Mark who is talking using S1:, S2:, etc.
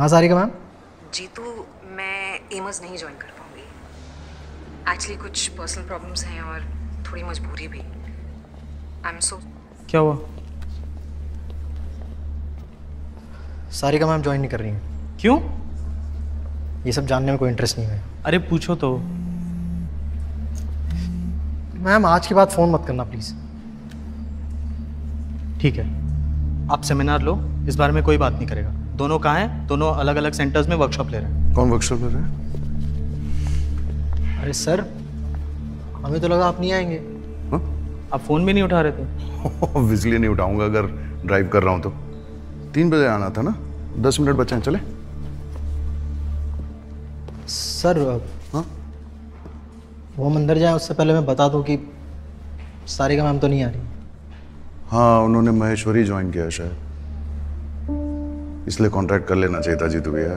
S1: हाँ सारिका मैम?
S2: जीतू मैं एमस नहीं ज्वाइन कर पाऊँगी। एक्चुअली कुछ पर्सनल प्रॉब्लम्स हैं और थोड़ी मजबूरी भी। आई एम सो
S3: क्या हुआ?
S1: सारिका मैम ज्वाइन नहीं कर रही हैं।
S3: क्यों?
S1: ये सब जानने में कोई इंटरेस्ट नहीं है।
S3: अरे पूछो तो।
S1: मैम आज के बाद फ़ोन मत करना प्लीज़
S3: ठीक है। आप सेमिनार लो इस बारे में कोई बात नहीं करेगा। दोनों कहाँ हैं? दोनों अलग अलग सेंटर्स में वर्कशॉप ले रहे हैं।
S4: कौन वर्कशॉप ले रहे है?
S1: अरे सर हमें तो लगा आप नहीं आएँगे।
S4: हाँ?
S3: आप फ़ोन भी नहीं उठा रहे थे।
S4: ऑब्वियसली नहीं उठाऊँगा अगर ड्राइव कर रहा हूँ तो। तीन बजे आना था ना? दस मिनट बचे हैं चले।
S1: सर
S4: हाँ?
S1: वो हम अंदर जाए उससे पहले मैं बता दूँ कि सारिका मैम तो नहीं आ रही।
S4: हाँ उन्होंने महेश्वरी ज्वाइन किया शायद। इसलिए कॉन्ट्रैक्ट कर लेना चाहिए था जीतू भैया।